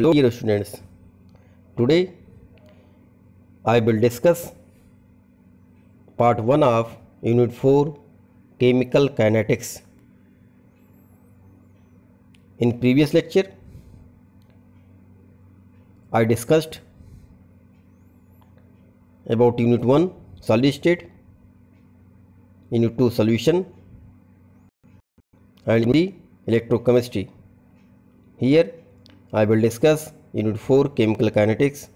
Hello dear students, today I will discuss part 1 of unit 4 chemical kinetics. In previous lecture I discussed about unit 1 solid state, unit 2 solution and the electrochemistry. Here I will discuss unit 4 chemical kinetics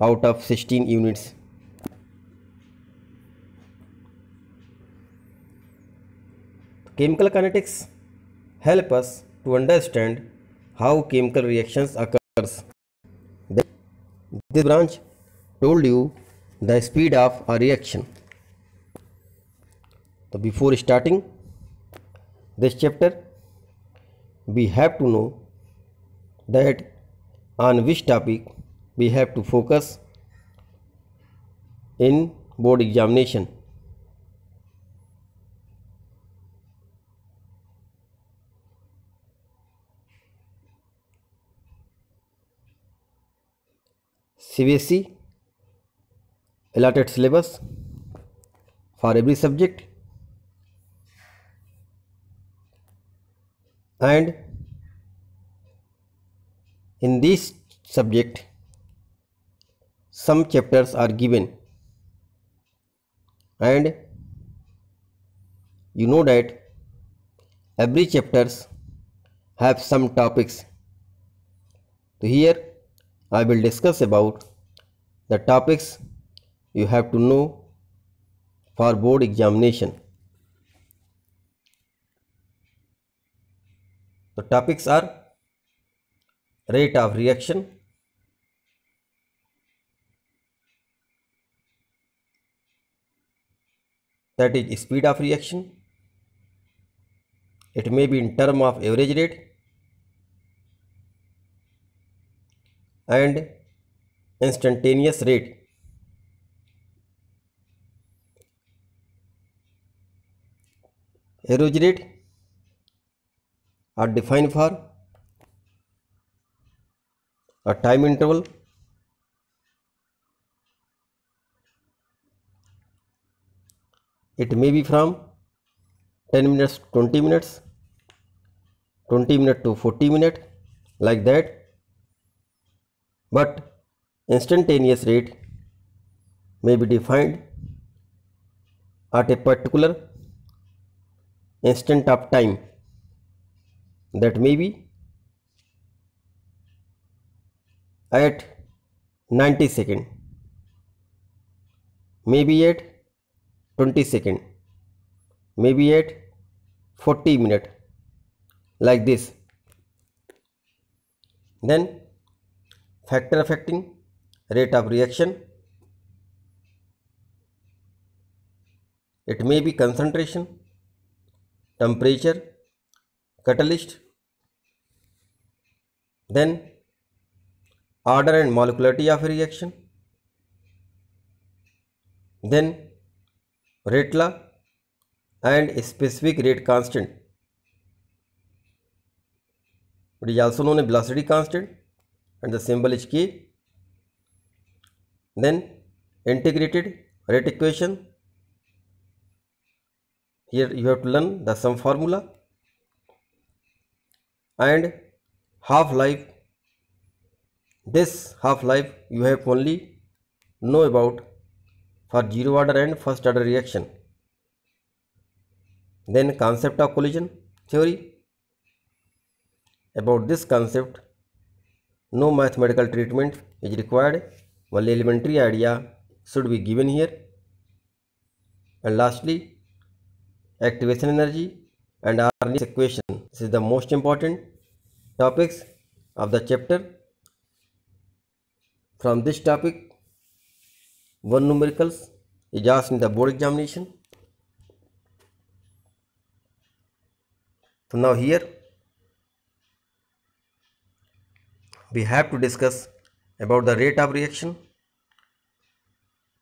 out of 16 units. Chemical kinetics help us to understand how chemical reactions occurs. This branch told you the speed of a reaction. So before starting this chapter, we have to know that on which topic we have to focus in board examination. CVC, allotted syllabus for every subject and in this subject, some chapters are given and you know that every chapters have some topics. So here I will discuss about the topics you have to know for board examination. The topics are rate of reaction that is speed of reaction it may be in term of average rate and instantaneous rate average rate are defined for a time interval it may be from 10 minutes 20 minutes 20 minute to 40 minute like that but instantaneous rate may be defined at a particular instant of time that may be at 90 seconds, maybe at 20 seconds, maybe at 40 minutes, like this. Then factor affecting rate of reaction. It may be concentration, temperature, catalyst. Then order and molecularity of a reaction then rate law and specific rate constant it is also known as velocity constant and the symbol is k then integrated rate equation here you have to learn the sum formula and half life this half-life you have only know about for zero order and first order reaction. Then concept of collision theory. About this concept, no mathematical treatment is required. Only elementary idea should be given here. And lastly, activation energy and Arrhenius equation. This is the most important topics of the chapter. From this topic, one numericals is asked in the board examination. So now here we have to discuss about the rate of reaction,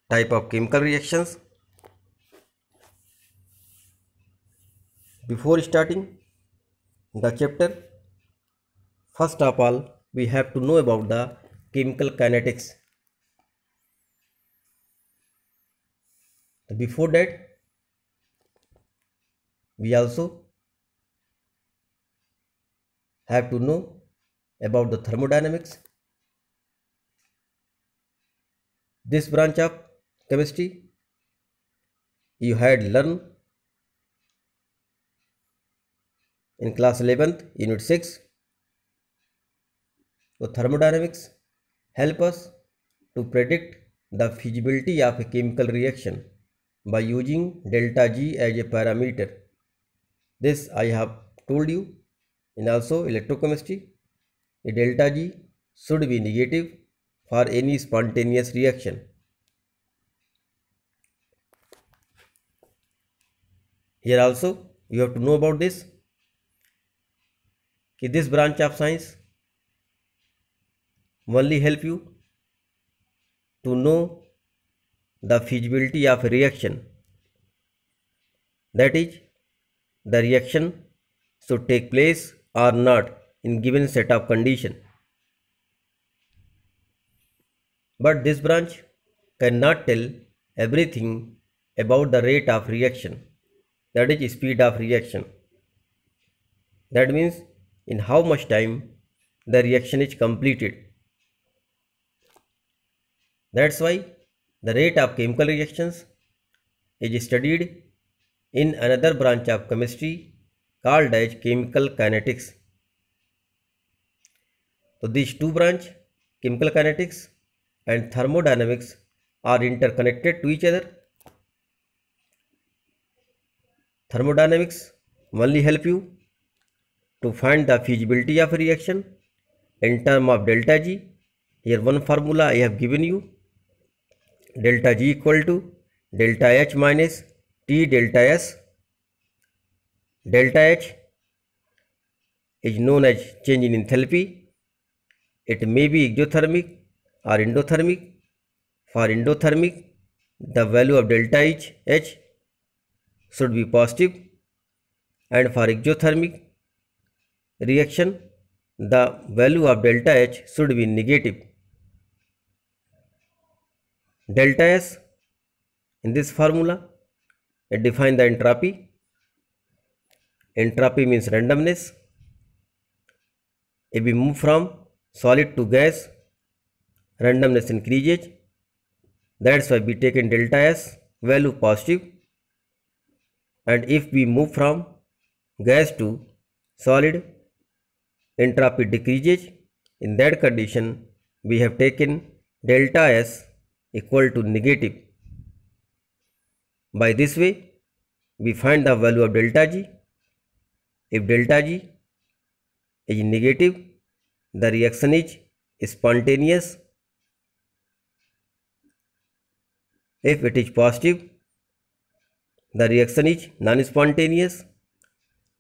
type of chemical reactions. Before starting the chapter, first of all we have to know about the chemical kinetics before that we also have to know about the thermodynamics this branch of chemistry you had learned in class 11th unit 6 so thermodynamics help us to predict the feasibility of a chemical reaction by using delta G as a parameter. This I have told you in also electrochemistry. A delta G should be negative for any spontaneous reaction. Here also you have to know about this. this branch of science only help you to know the feasibility of reaction that is the reaction should take place or not in given set of condition but this branch cannot tell everything about the rate of reaction that is speed of reaction that means in how much time the reaction is completed that's why the rate of chemical reactions is studied in another branch of chemistry called as chemical kinetics. So these two branch, chemical kinetics and thermodynamics are interconnected to each other. Thermodynamics only help you to find the feasibility of a reaction in term of delta G. Here one formula I have given you delta G equal to delta H minus T delta S. Delta H is known as change in enthalpy. It may be exothermic or endothermic. For endothermic, the value of delta H should be positive, and for exothermic reaction, the value of delta H should be negative delta S in this formula it defines the entropy entropy means randomness if we move from solid to gas randomness increases that's why we take in delta s value positive and if we move from gas to solid entropy decreases in that condition we have taken delta s equal to negative. By this way, we find the value of delta G. If delta G is negative, the reaction is spontaneous. If it is positive, the reaction is non-spontaneous.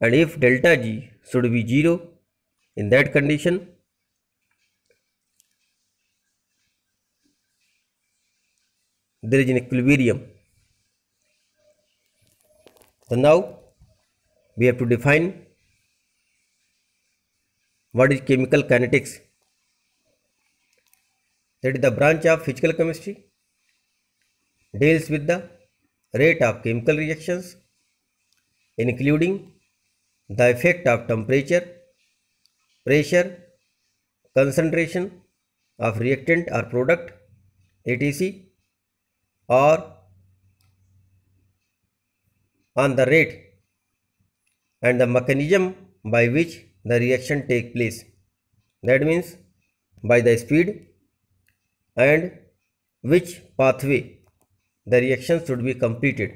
And if delta G should be 0, in that condition, there is an equilibrium. So now we have to define what is chemical kinetics. That is the branch of physical chemistry deals with the rate of chemical reactions including the effect of temperature, pressure, concentration of reactant or product etc or on the rate and the mechanism by which the reaction take place that means by the speed and which pathway the reaction should be completed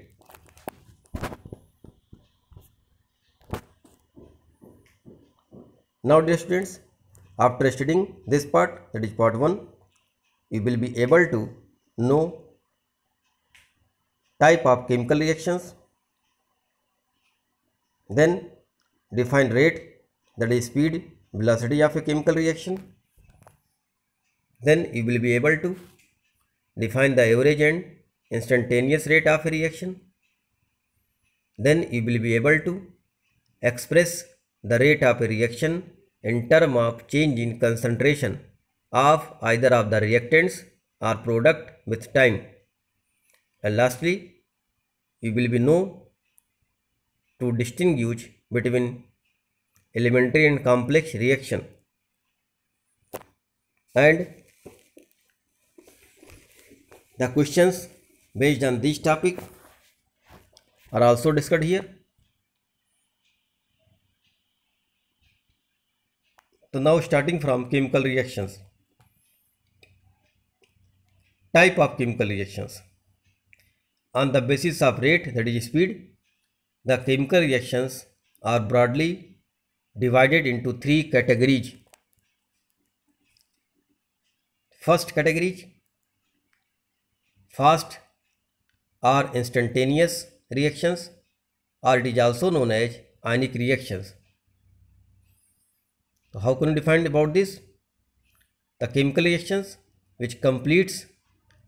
now dear students after studying this part that is part 1 you will be able to know type of chemical reactions then define rate that is speed velocity of a chemical reaction then you will be able to define the average and instantaneous rate of a reaction then you will be able to express the rate of a reaction in term of change in concentration of either of the reactants or product with time and lastly, you will be know to distinguish between elementary and complex reaction and the questions based on this topic are also discussed here so now starting from chemical reactions type of chemical reactions on the basis of rate that is speed, the chemical reactions are broadly divided into three categories. First category fast or instantaneous reactions or it is also known as ionic reactions. So how can you define about this? The chemical reactions which completes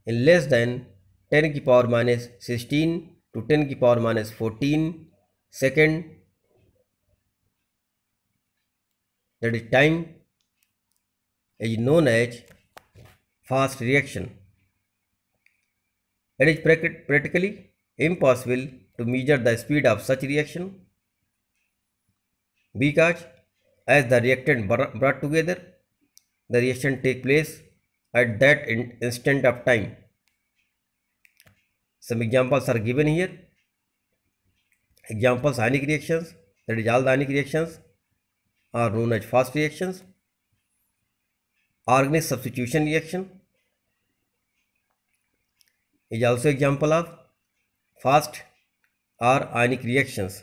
in less than 10 की power minus 16 to 10 की power minus 14 second, that is time, is known as fast reaction. It is practically impossible to measure the speed of such reaction because as the reactant brought together, the reaction takes place at that instant of time. Some examples are given here. Examples ionic reactions, that is all the ionic reactions are known as fast reactions. Organic substitution reaction is also example of fast or ionic reactions.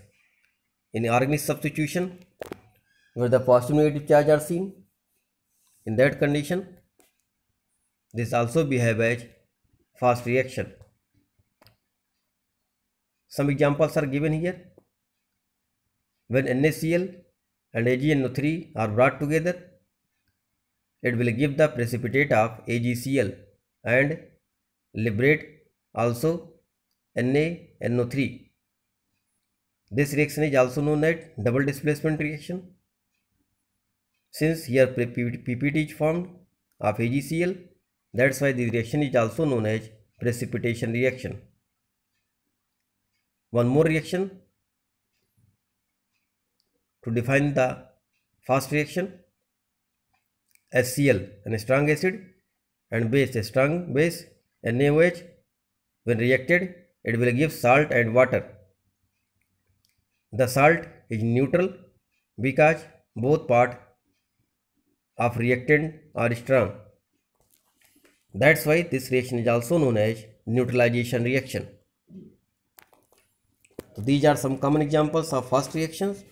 In organic substitution, where the positive negative charge are seen, in that condition, this also behave as fast reaction. Some examples are given here. When NaCl and AgNO3 are brought together, it will give the precipitate of AgCl and liberate also NaNO3. This reaction is also known as double displacement reaction. Since here PPT is formed of AgCl, that's why this reaction is also known as precipitation reaction one more reaction to define the fast reaction HCl an strong acid and base a strong base NaOH when reacted it will give salt and water the salt is neutral because both part of reactant are strong that's why this reaction is also known as neutralization reaction So these are some common examples of fast reactions.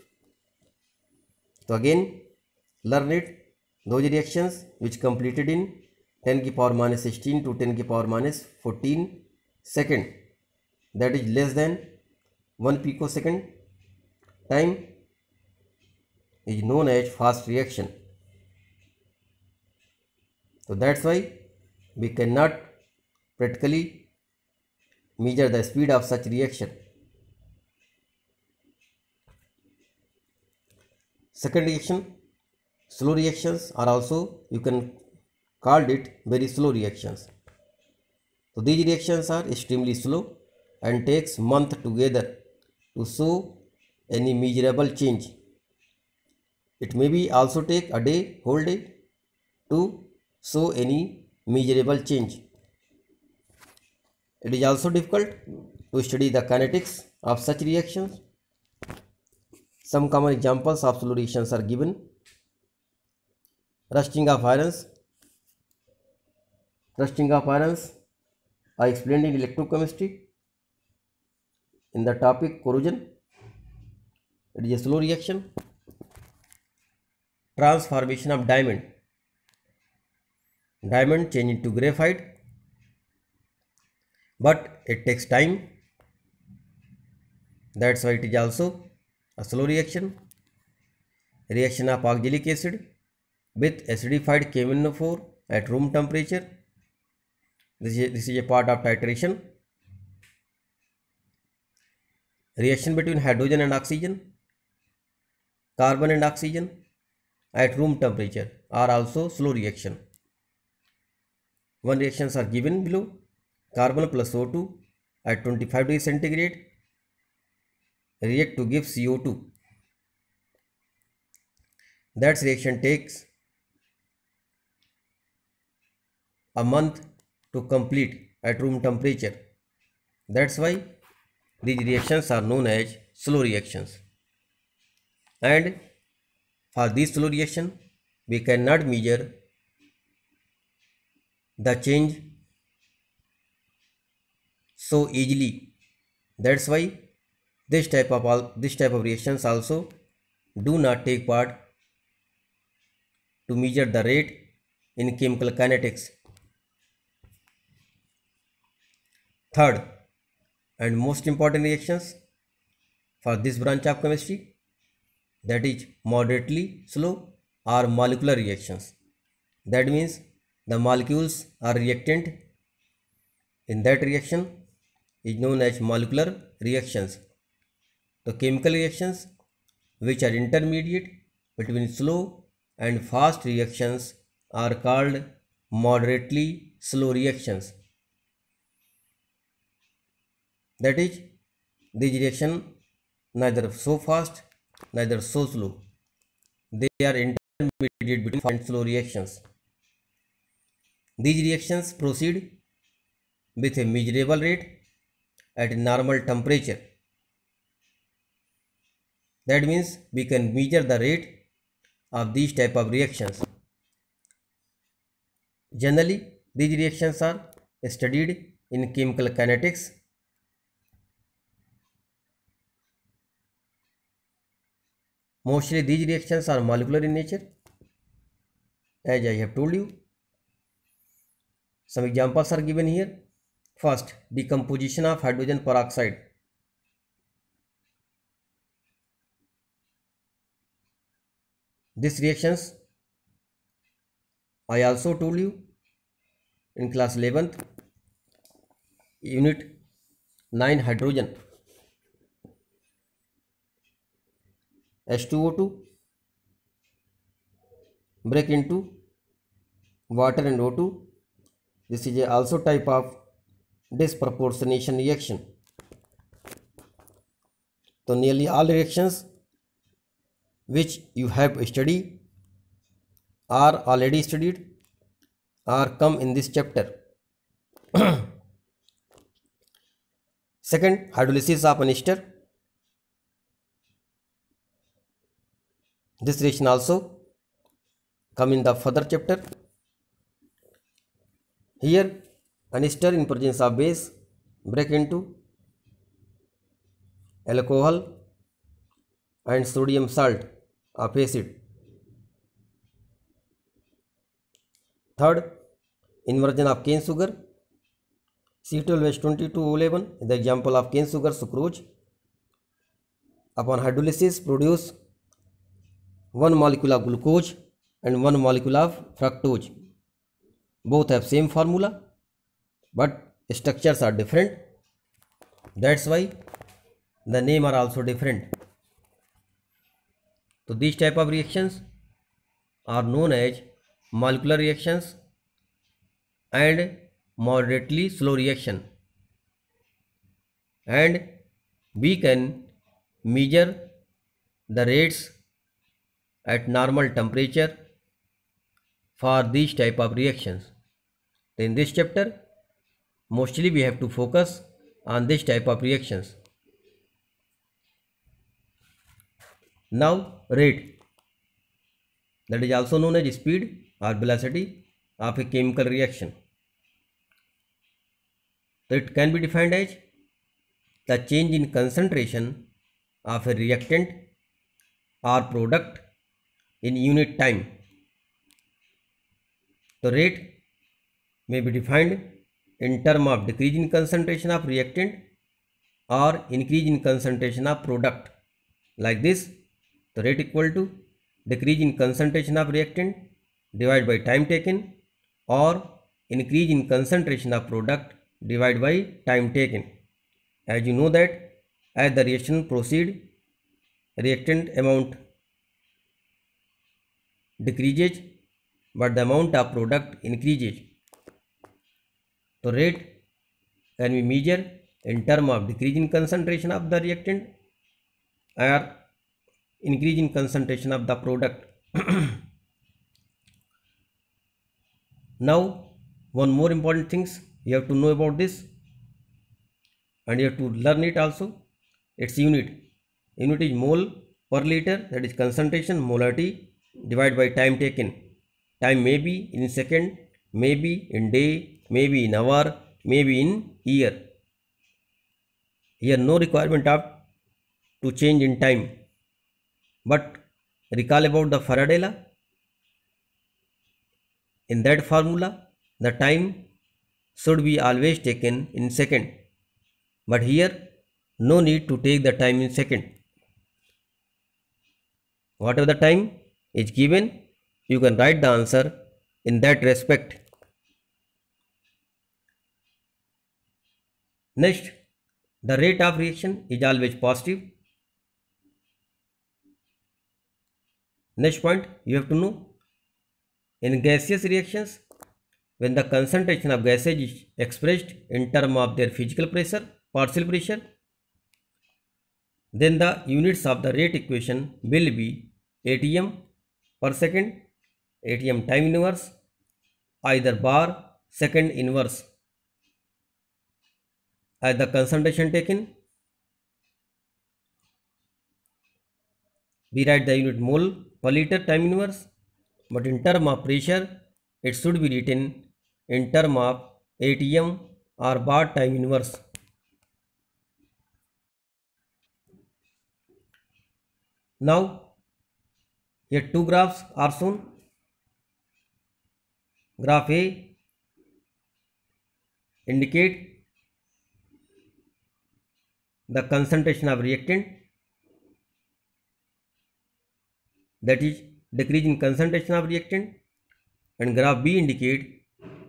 So again, learn it. Those reactions which completed in 10 की power minus 16 to 10 की power minus 14 second. That is less than 1 picosecond. Time is known as fast reaction. So that's why we cannot practically measure the speed of such reaction. second reaction slow reactions are also you can called it very slow reactions so these reactions are extremely slow and takes month together to show any measurable change it may be also take a day whole day to show any measurable change it is also difficult to study the kinetics of such reactions some common examples of solutions are given. Rusting of irons. Rusting of irons are explained in electrochemistry. In the topic corrosion, it is a slow reaction. Transformation of diamond. Diamond change into graphite. But it takes time. That's why it is also a slow reaction reaction of oxalic acid with acidified kemenophore at room temperature this is, this is a part of titration reaction between hydrogen and oxygen carbon and oxygen at room temperature are also slow reaction one reactions are given below carbon plus o2 at 25 degrees centigrade react to give CO2 that reaction takes a month to complete at room temperature that's why these reactions are known as slow reactions and for this slow reaction we cannot measure the change so easily that's why this type of all this type of reactions also do not take part to measure the rate in chemical kinetics. Third and most important reactions for this branch of chemistry that is moderately slow are molecular reactions. That means the molecules are reactant in that reaction is known as molecular reactions the chemical reactions which are intermediate between slow and fast reactions are called moderately slow reactions. That is, these reactions neither so fast neither so slow. They are intermediate between fast and slow reactions. These reactions proceed with a measurable rate at normal temperature that means we can measure the rate of these type of reactions generally these reactions are studied in chemical kinetics mostly these reactions are molecular in nature as i have told you some examples are given here first decomposition of hydrogen peroxide this reactions i also told you in class 11th unit 9 hydrogen h2o2 break into water and o2 this is a also type of disproportionation reaction so nearly all reactions which you have studied or already studied or come in this chapter. Second, hydrolysis of an ester. This reaction also come in the further chapter. Here, an ester in presence of base break into alcohol and sodium salt acid. Third, inversion of cane sugar. C12H22O11 is the example of cane sugar sucrose. Upon hydrolysis, produce 1 molecule of glucose and 1 molecule of fructose. Both have same formula, but structures are different. That's why the name are also different. So these type of reactions are known as molecular reactions and moderately slow reaction and we can measure the rates at normal temperature for these type of reactions. In this chapter mostly we have to focus on this type of reactions. now rate that is also known as speed or velocity of a chemical reaction. So it can be defined as the change in concentration of a reactant or product in unit time. The rate may be defined in term of decrease in concentration of reactant or increase in concentration of product like this तो rate equal to decrease in concentration of reactant divide by time taken और increase in concentration of product divide by time taken as you know that as the reaction proceed reactant amount decreases but the amount of product increases तो rate can be measure in term of decrease in concentration of the reactant or increase in concentration of the product now one more important things you have to know about this and you have to learn it also its unit unit is mole per liter that is concentration molarity divided by time taken time may be in second may be in day may be in hour may be in year here no requirement of to change in time but recall about the Faraday law. In that formula, the time should be always taken in second. But here, no need to take the time in second. Whatever the time is given, you can write the answer in that respect. Next, the rate of reaction is always positive Next point you have to know in gaseous reactions when the concentration of gases is expressed in term of their physical pressure partial pressure then the units of the rate equation will be atm per second atm time inverse either bar second inverse as the concentration taken we write the unit mole per liter time inverse but in term of pressure it should be written in term of atm or bar time inverse now here two graphs are shown graph a indicate the concentration of reactant that is decrease in concentration of reactant and graph B indicate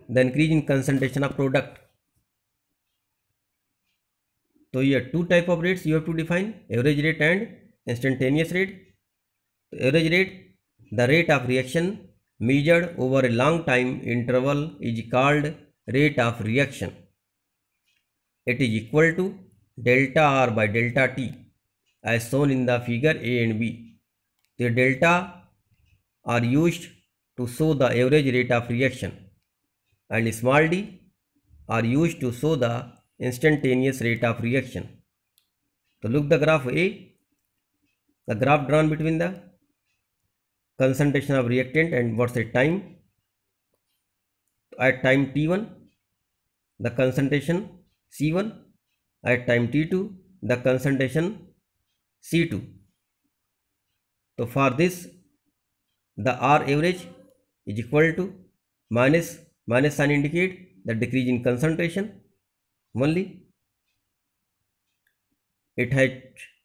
the increase in concentration of product. So here two type of rates you have to define average rate and instantaneous rate. The average rate the rate of reaction measured over a long time interval is called rate of reaction. It is equal to delta R by delta T as shown in the figure A and B. The delta are used to show the average rate of reaction and small d are used to show the instantaneous rate of reaction. So look the graph A, the graph drawn between the concentration of reactant and what's the time. At time T1, the concentration C1, at time T2, the concentration C2. So for this the R average is equal to minus minus sign indicate the decrease in concentration only. It has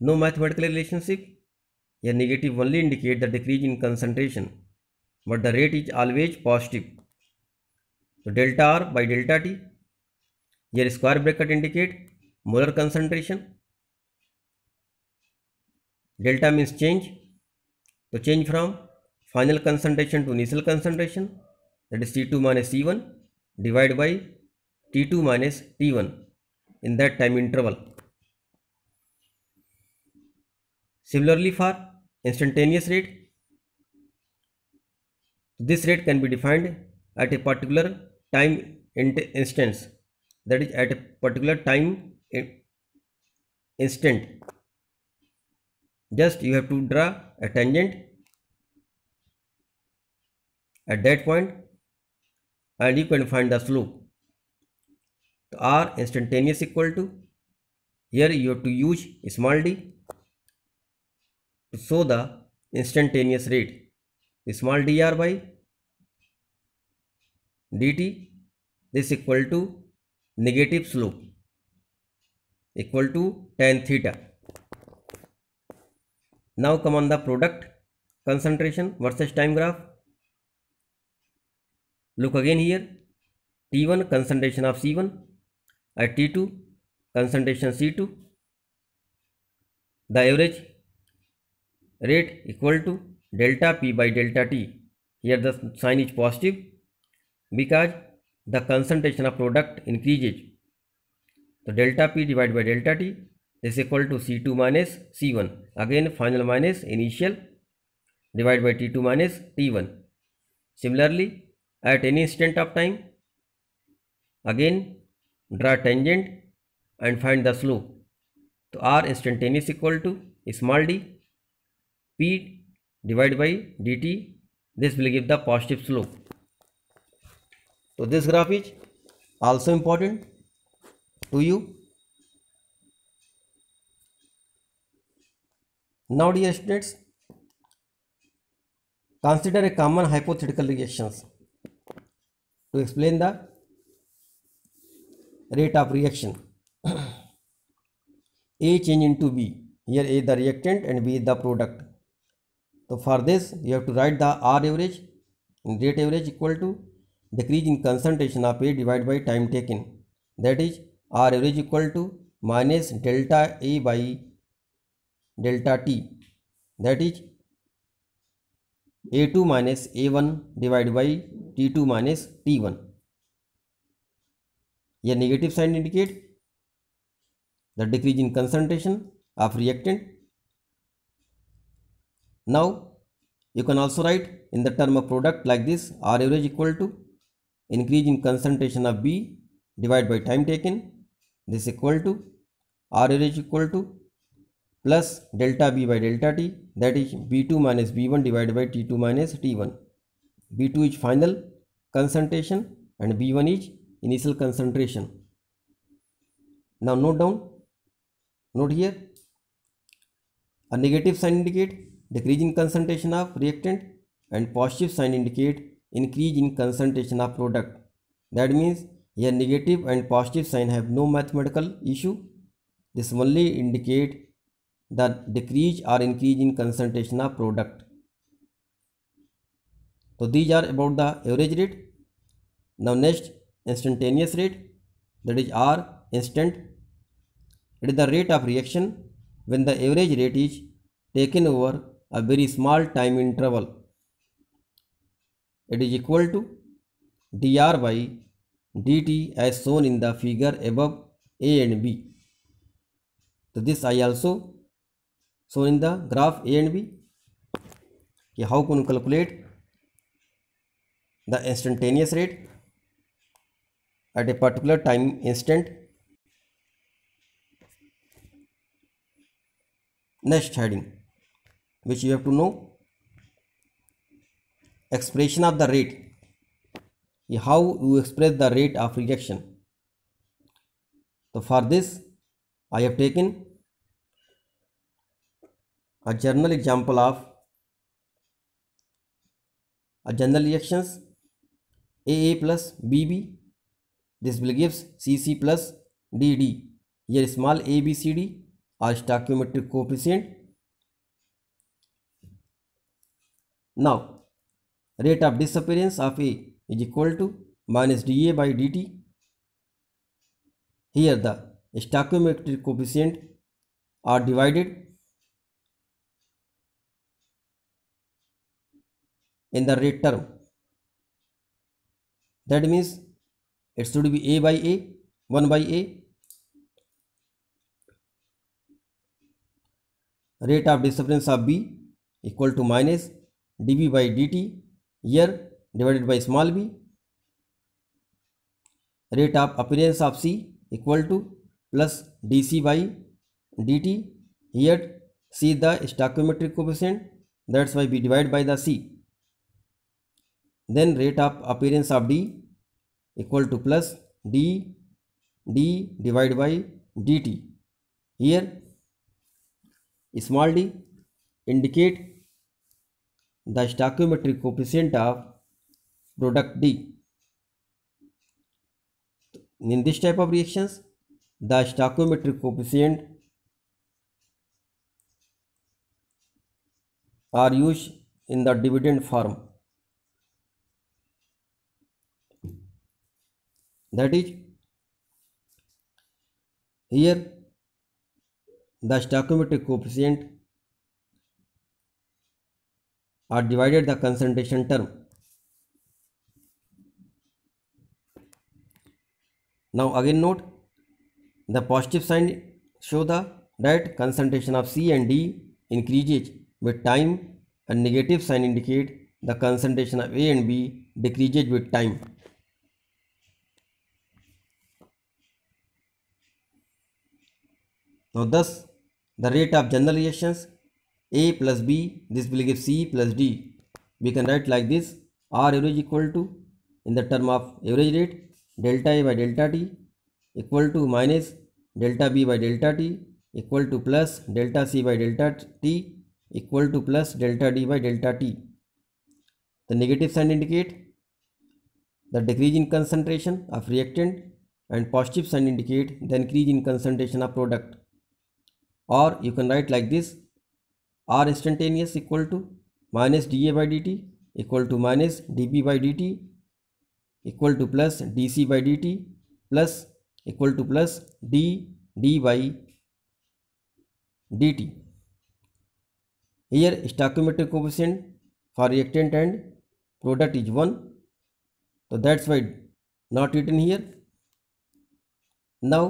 no mathematical relationship. A negative only indicate the decrease in concentration, but the rate is always positive. So delta R by delta T. Here square bracket indicate molar concentration. Delta means change so change from final concentration to initial concentration that is T2 minus T1 divided by T2 minus T1 in that time interval. Similarly for instantaneous rate, this rate can be defined at a particular time instance that is at a particular time instant just you have to draw a tangent at that point and you can find the slope so r instantaneous equal to here you have to use small d to show the instantaneous rate small dr by dt this equal to negative slope equal to tan theta now come on the product concentration versus time graph look again here t1 concentration of c1 at t2 concentration c2 the average rate equal to delta p by delta t here the sign is positive because the concentration of product increases so delta p divided by delta t is equal to C2 minus C1. Again, final minus initial divided by T2 minus T1. Similarly, at any instant of time, again draw tangent and find the slope. So R instantaneous equal to small d P divided by dt. This will give the positive slope. So this graph is also important to you Now dear students, consider a common hypothetical reactions to explain the rate of reaction. A change into B. Here A the reactant and B the product. So for this you have to write the R average and rate average equal to decrease in concentration of A divided by time taken. That is R average equal to minus delta A by delta t that is a2 minus a1 divided by t2 minus t1 a negative sign indicate the decrease in concentration of reactant now you can also write in the term of product like this r average equal to increase in concentration of b divided by time taken this equal to r average equal to plus delta b by delta t, that is b2 minus b1 divided by t2 minus t1. b2 is final concentration and b1 is initial concentration. Now note here, a negative sign indicate decrease in concentration of reactant and positive sign indicate increase in concentration of product. That means here negative and positive sign have no mathematical issue. This only indicate the decrease or increase in concentration of product. So these are about the average rate. Now next instantaneous rate that is R instant. It is the rate of reaction when the average rate is taken over a very small time interval. It is equal to dr by dt as shown in the figure above a and b. So this I also so in the graph A and B. Okay, how can you calculate the instantaneous rate at a particular time instant? Next heading which you have to know expression of the rate how you express the rate of rejection so for this i have taken a general example of a general reactions AA plus BB. This will gives CC plus DD. Here small ABCD are stoichiometric coefficient. Now rate of disappearance of A is equal to minus dA by dt. Here the stoichiometric coefficient are divided in the rate term that means it should be a by a 1 by a rate of disappearance of b equal to minus dv by dt here divided by small b rate of appearance of c equal to plus dc by dt here c the stoichiometric coefficient that's why we divide by the c then rate of appearance of d equal to plus d d divided by dt here small d indicate the stoichiometric coefficient of product d in this type of reactions the stoichiometric coefficient are used in the dividend form that is here the stoichiometric coefficient are divided the concentration term now again note the positive sign show the that concentration of c and d increases with time and negative sign indicate the concentration of a and b decreases with time Now thus the rate of general reactions A plus B this will give C plus D. We can write like this R average equal to in the term of average rate delta A by delta T equal to minus delta B by delta T equal to plus delta C by delta T equal to plus delta D by delta T. The negative sign indicate the decrease in concentration of reactant and positive sign indicate the increase in concentration of product. or you can write like this r instantaneous equal to minus dA by dt equal to minus dB by dt equal to plus dC by dt plus equal to plus d d by dt here stoichiometric coefficient for reactant and product is 1 so that's why not written here now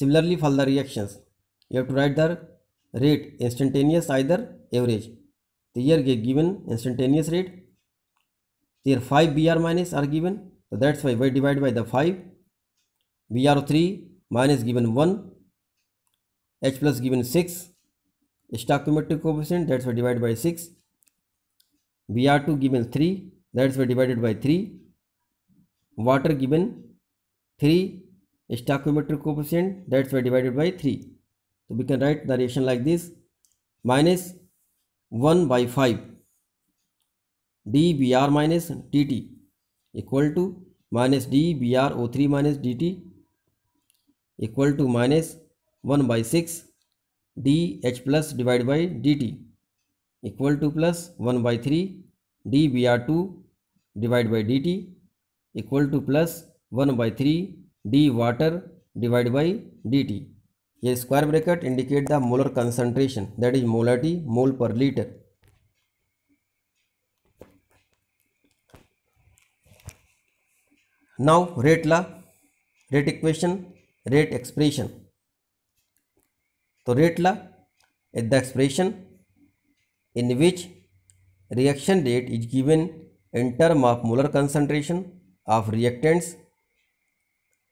similarly for the reactions you have to write the rate instantaneous either average so here given instantaneous rate here 5 br minus are given so that's why we divide by the 5 br3 minus given 1 h plus given 6 stoichiometric coefficient that's why divided by 6 br2 given 3 that's why divided by 3 water given 3 stoichiometric coefficient that's why divided by 3 So we can write the reaction like this minus 1 by 5 dBr minus dt equal to minus dBr dBrO3 minus dt equal to minus 1 by 6 dH plus divided by dt equal to plus 1 by 3 dBr2 divided by dt equal to plus 1 by 3 d water divided by dt Ye square bracket indicate the molar concentration, that is molarity, mole per liter. Now rate law, rate equation, rate expression. So rate law is the expression in which reaction rate is given in term of molar concentration of reactants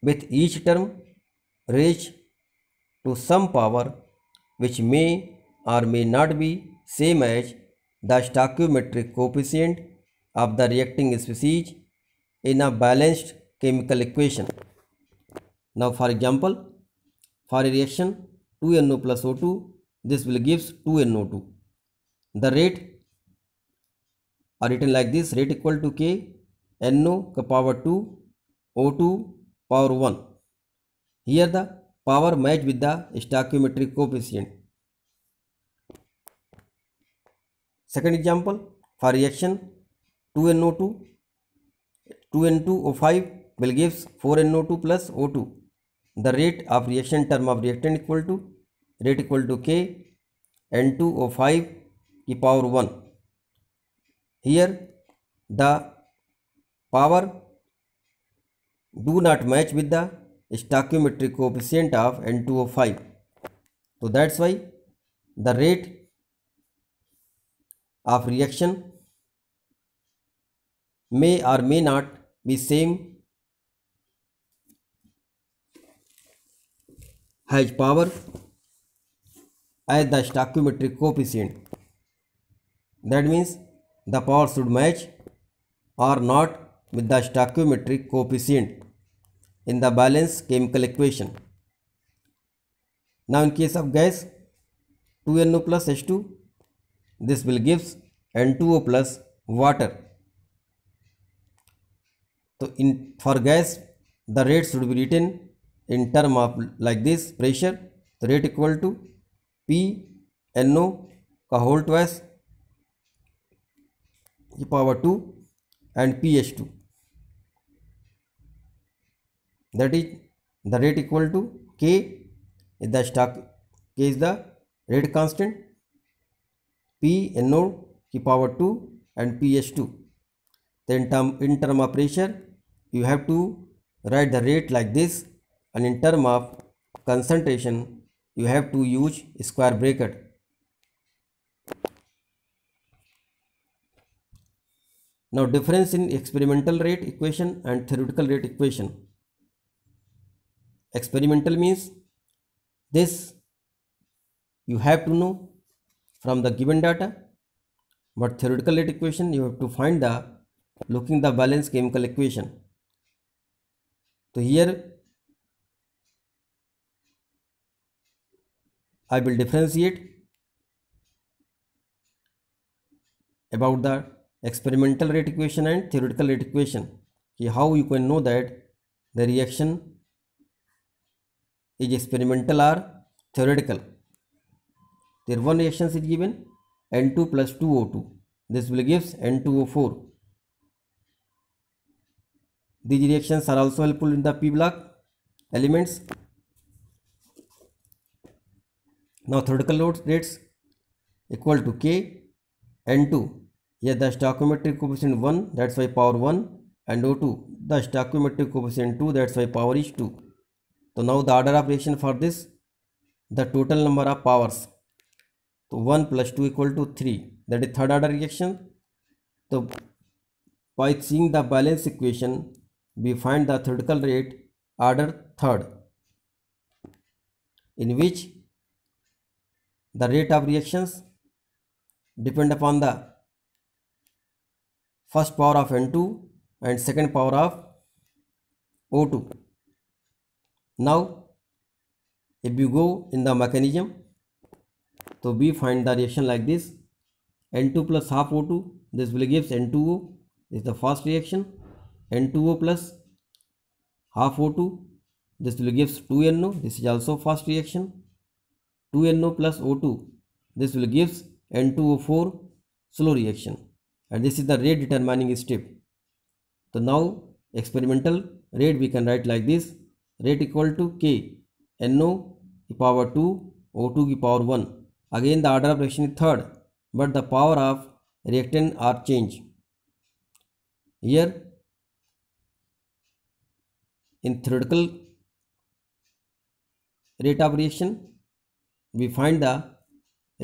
with each term reached to some power which may or may not be same as the stoichiometric coefficient of the reacting species in a balanced chemical equation. Now for example, for a reaction 2NO plus O2, this will gives 2NO2. The rate are written like this, rate equal to K, NO power 2, O2 power 1. Here the power match with the stoichiometric coefficient second example for reaction two N O two two N two O five will gives four N O two plus O two the rate of reaction term of reactant equal to rate equal to K N two O five की power one here the power do not match with the stoichiometric coefficient of N2O5. So that's why the rate of reaction may or may not be same as power as the stoichiometric coefficient. That means the power should match or not with the stoichiometric coefficient. in the balanced chemical equation. Now in case of gas 2NO plus H2 this will gives N2O plus water. So in for gas the rate should be written in term of like this pressure the rate equal to P NO ka whole twice e power two and P H two that is the rate equal to k is the stock k is the rate constant p n node ki power 2 and P 2 then term in term of pressure you have to write the rate like this and in term of concentration you have to use square bracket now difference in experimental rate equation and theoretical rate equation experimental means this you have to know from the given data but theoretical rate equation you have to find the looking the balanced chemical equation so here I will differentiate about the experimental rate equation and theoretical rate equation how you can know that the reaction is experimental or theoretical there one reaction is given n2 plus 2o2 this will gives n2o4 these reactions are also helpful in the p block elements now theoretical load rates equal to k n2 yeah the stoichiometric coefficient 1 that's why power 1 and o2 the stoichiometric coefficient 2 that's why power is 2 तो now the order of reaction for this the total number of powers so one plus two equal to three. That is third order reaction. So by seeing the seeing equation, we find the third order rate order third in which the rate of reactions depend upon the first power of n2 and second power of o2 now if you go in the mechanism so we find the reaction like this N2 plus half O2 this will gives N2O is the first reaction N2O plus half O2 this will gives 2NO this is also first reaction 2NO plus O2 this will gives N2O4 slow reaction and this is the rate determining step so now experimental rate we can write like this rate equal to k no e power 2 o2 e power 1 again the order of reaction is third but the power of reactant are changed here in theoretical rate of reaction we find the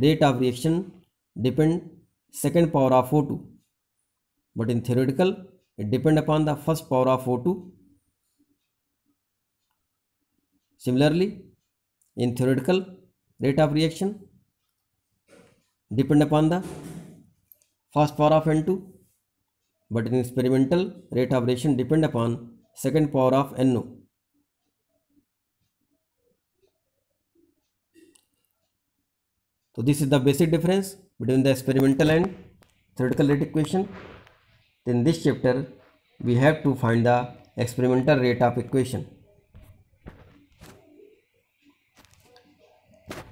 rate of reaction depend second power of o2 but in theoretical it depend upon the first power of o2 Similarly, in theoretical rate of reaction depend upon the first power of N2 but in experimental rate of reaction depend upon second power of NO. So this is the basic difference between the experimental and theoretical rate equation. In this chapter, we have to find the experimental rate of equation.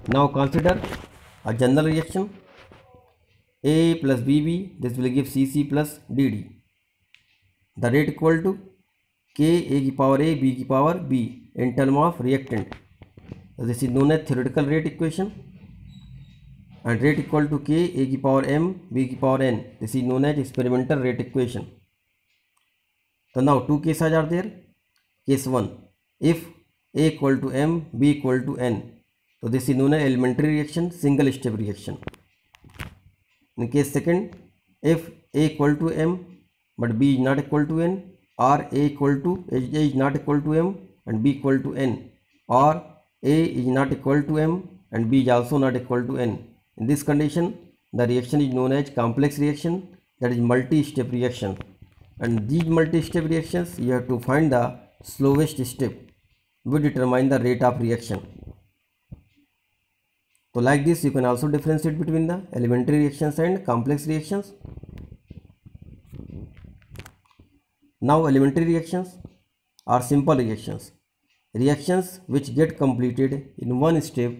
now consider a general reaction a plus bb this will give cc plus dd the rate equal to k a की power a b की power b in term of reactant so this is known as theoretical rate equation and rate equal to k a की power m b की power n this is known as experimental rate equation so now two cases are there case 1 if a equal to m b equal to n So this is known as elementary reaction, single step reaction. In case second, if A equal to M, but B is not equal to N, or A equal to A is not equal to M and B equal to N, or A is not equal to M and B is also not equal to N. In this condition, the reaction is known as complex reaction, that is multi-step reaction. And these multi-step reactions, you have to find the slowest step. We determine the rate of reaction. So like this you can also differentiate between the elementary reactions and complex reactions. Now elementary reactions are simple reactions. Reactions which get completed in one step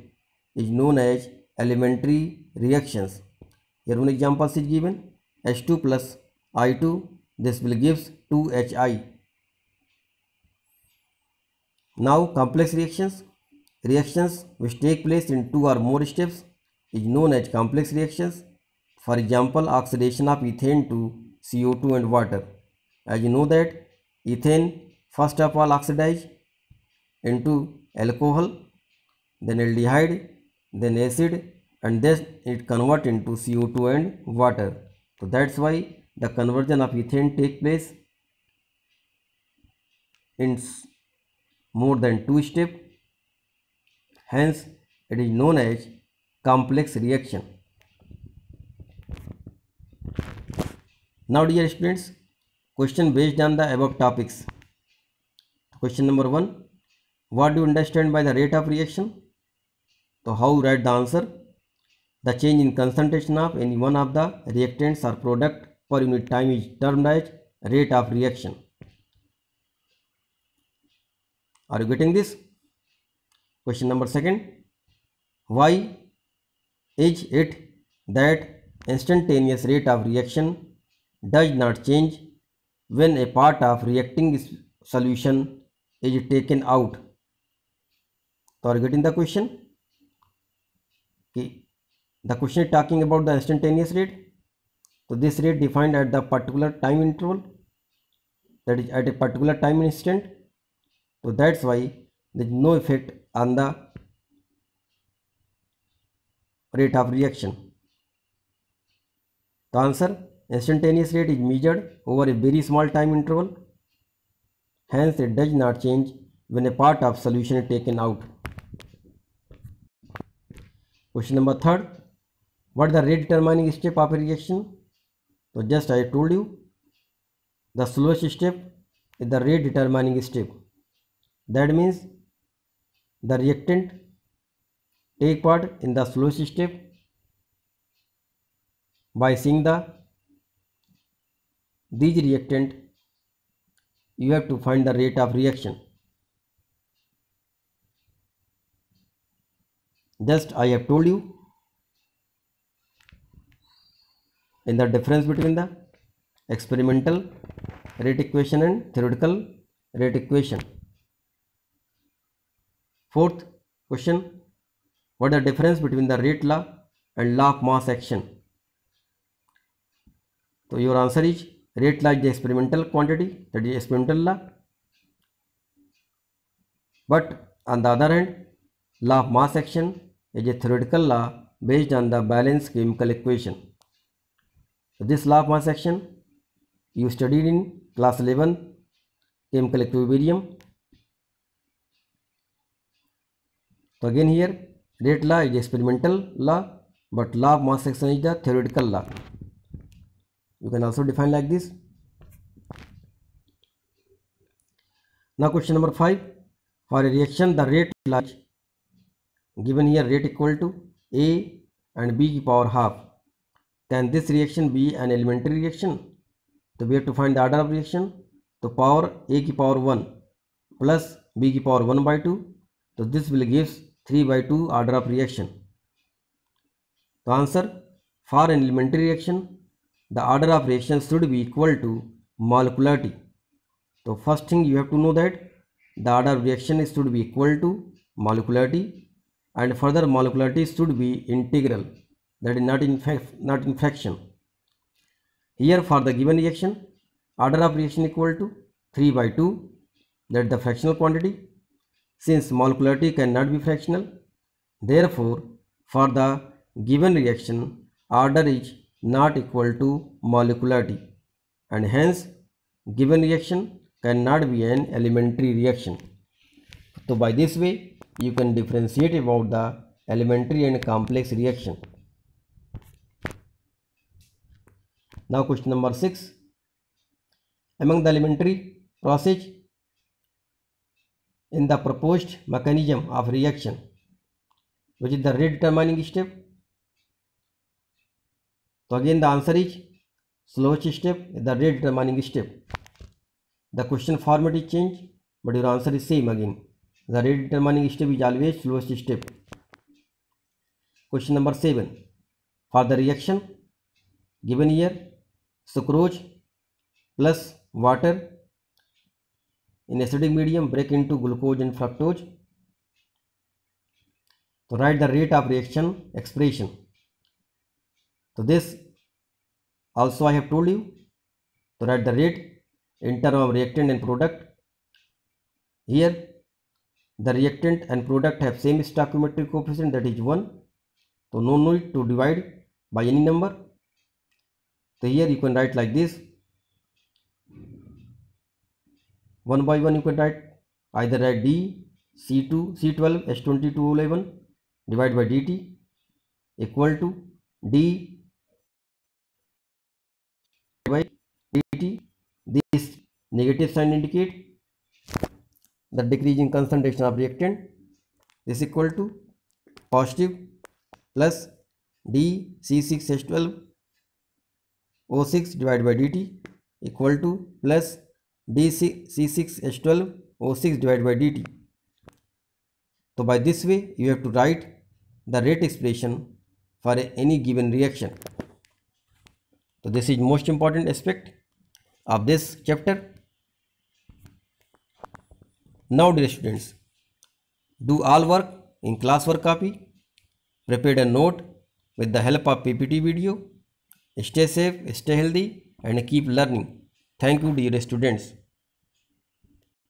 is known as elementary reactions. Here one example is given H2 plus I2 this will gives 2HI. Now complex reactions Reactions which take place in two or more steps is known as complex reactions. For example, oxidation of ethane to CO2 and water. As you know that ethane first of all oxidize into alcohol, then aldehyde, then acid and then it convert into CO2 and water. So that's why the conversion of ethane take place in more than two step hence it is known as complex reaction now dear students question based on the above topics question number 1 what do you understand by the rate of reaction so how write the answer the change in concentration of any one of the reactants or product per unit time is termed as rate of reaction are you getting this Question number second, why is it that instantaneous rate of reaction does not change when a part of reacting solution is taken out? So, are you getting the question? Okay. The question is talking about the instantaneous rate. So, this rate defined at the particular time interval, that is at a particular time instant. So, that's why there's no effect on the rate of reaction the answer instantaneous rate is measured over a very small time interval hence it does not change when a part of solution is taken out question number third what the rate determining step of a reaction so just i told you the slowest step is the rate determining step that means the reactant take part in the flow step by seeing the these reactant you have to find the rate of reaction just I have told you in the difference between the experimental rate equation and theoretical rate equation Fourth question, what the difference between the rate law and law of mass action? So your answer is rate law is the experimental quantity that is experimental law. But on the other hand, law of mass action is a theoretical law based on the balanced chemical equation. So this law of mass action you studied in class 11 chemical equilibrium So again here rate law is experimental law but law of mass action is the theoretical law. You can also define like this. Now question number 5 for a reaction the rate law given here rate equal to A and B की power half can this reaction be an elementary reaction? So we have to find the order of reaction So power A ki power 1 plus B ki power 1 by 2 So this will gives 3 by 2 order of reaction. The answer for an elementary reaction, the order of reaction should be equal to molecularity. So first thing you have to know that the order of reaction should be equal to molecularity and further molecularity should be integral that is not in fact not in fraction. Here for the given reaction order of reaction equal to 3 by 2 that the fractional quantity since molecularity cannot be fractional therefore for the given reaction order is not equal to molecularity and hence given reaction cannot be an elementary reaction so by this way you can differentiate about the elementary and complex reaction now question number 6 among the elementary process in the proposed mechanism of reaction which is the redetermining step so again the answer is slowest step the redetermining step the question format is changed but your answer is same again the redetermining step is always slowest step question number 7 for the reaction given here sucrose plus water in acidic medium break into glucose and fructose so write the rate of reaction expression so this also i have told you so write the rate in term of reactant and product here the reactant and product have same stoichiometric coefficient that is 1 so no need to divide by any number so here you can write like this 1 by 1 you can write either at d c2 c12 h22 11 divided by dt equal to d by dt this negative sign indicate the decrease in concentration of reactant is equal to positive plus d c6h12 o6 divided by dt equal to plus D6C6H12O6 divided by dt. So by this way you have to write the rate expression for any given reaction. So this is most important aspect of this chapter. Now dear students, do all work in classwork copy, prepare a note with the help of PPT video. Stay safe, stay healthy and keep learning. Thank you dear students.